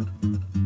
Bye.